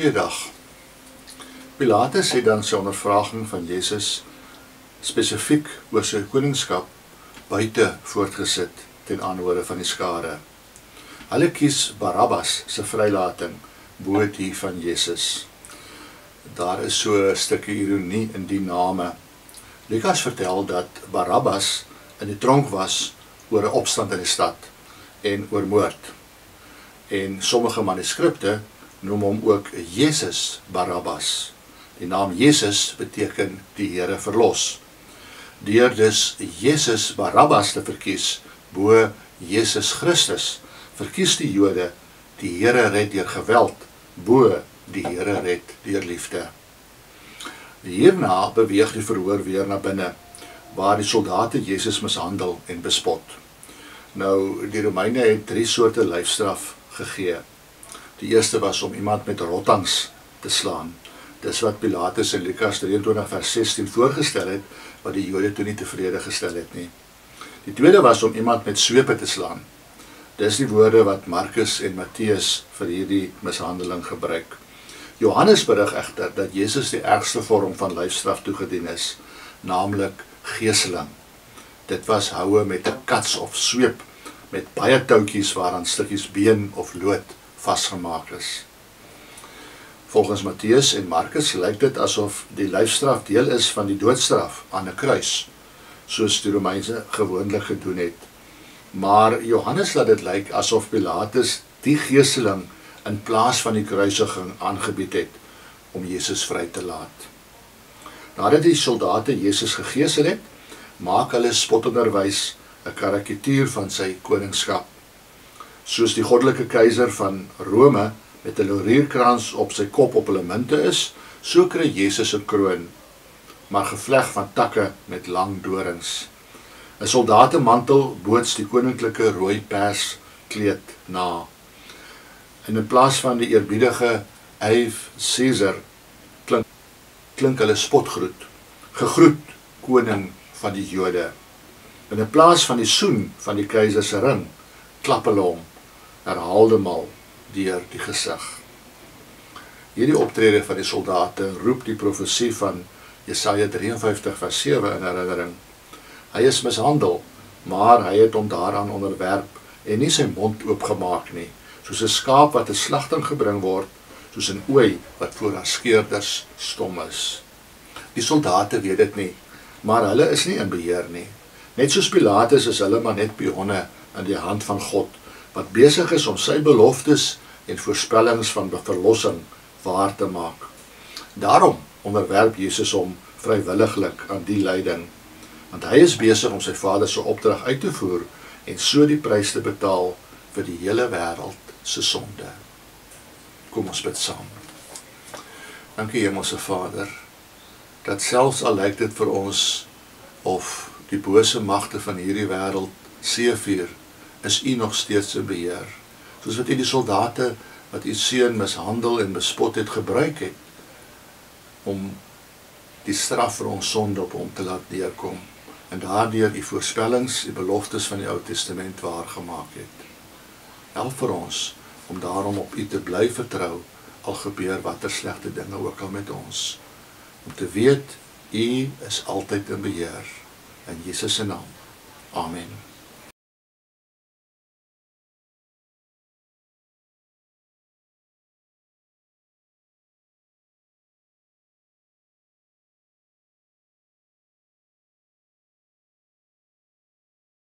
Goeiedag. Pilatus het dan sy ondervraging van Jesus spesifiek oor sy koningskap buite voortgesit ten aanhore van die skare. Hulle kies Barabbas se vrylating bo die van Jesus. Daar is so 'n stukkie ironie in die name. Lukas vertel dat Barabbas in die tronk was oor 'n opstand in die stad en oor moord. En sommige manuskripte noem hom ook Jesus Barabbas. Die naam Jesus beteken die Here verlos. Deur dus Jesus Barabbas te verkies bo Jesus Christus, verkies die Jode die Here red deur geweld bo die Here red deur liefde. Hierna beweeg die verhoor weer na binne waar die soldate Jesus mishandel en bespot. Nou die Romeine het drie soorte lyfstraf gegee. Die eerste was om iemand met rottangs te slaan. Dis wat Pilatus in Lukas 23 vers 16 voorgestel het wat die Jode toe nie tevrede gestel het nie. Die tweede was om iemand met swepe te slaan. Dis die woorde wat Markus en Matteus vir hierdie mishandeling gebruik. Johannes berig egter dat Jesus die ergste vorm van lyfstraf toegedien is, naamlik geeseling. Dit was houe met 'n kats of sweep met baie toutjies waaraan stukkies been of lood vasgemaak is. Volgens Matteus en Markus lyk dit asof die lyfstraf deel is van die doodstraf aan 'n kruis, soos die Romeinse gewoonlik gedoen het. Maar Johannes laat dit lyk asof Pilatus die geeseling in plaas van die kruisiging aangebied het om Jesus vry te laat. Nadat die soldate Jesus gegeesel het, maak hulle spotterwys 'n karikatuur van sy koningskap. Soos die goddelike keiser van Rome met 'n laurierkrans op sy kop op hulle munte is, so kry Jesus 'n kroon, maar gevleg van takke met lang dorings. 'n Soldatemantel boots die koninklike rooi pers kleed na. En in plaas van die eerbiedige Eif Caesar klink klink hulle spotgroet. Gegroet koning van die Jode. In plaas van die soen van die keiser se ring, klap hulle hom herhaalde maal deur die gesig. Hierdie optrede van die soldate roep die profesie van Jesaja 53 vers 7 in herinnering. Hy is mishandel, maar hy het hom daaraan onderwerp en nie sy mond oopgemaak nie, soos 'n skaap wat 'n slagting gebring word, soos 'n ooi wat voor haar skeerders stom is. Die soldate weet dit nie, maar hulle is nie in beheer nie. Net soos Pilatus is hulle maar net pionne in die hand van God wat besig is om sy beloftes en voorspellings van verlossing waar te maak. Daarom onderwerp Jesus hom vrywilliglik aan die lyding, want hy is besig om sy Vader se opdrag uit te voer en so die prys te betaal vir die hele wêreld se sonde. Kom ons bid saam. Dankie Hemelse Vader dat selfs al lyk dit vir ons of die bose magte van hierdie wêreld seëvier, is U nog steeds in beheer. Soos wat U die soldate wat U seun mishandel en bespot het gebruik het om die straf vir ons sonde op hom te laat neerkom en daardeur U voorspellings, U beloftes van die Ou Testament waargemaak het. Help vir ons om daarom op U te bly vertrou al gebeur watter slegte dinge ook al met ons. Om te weet U is altyd in beheer in Jesus se naam. Amen.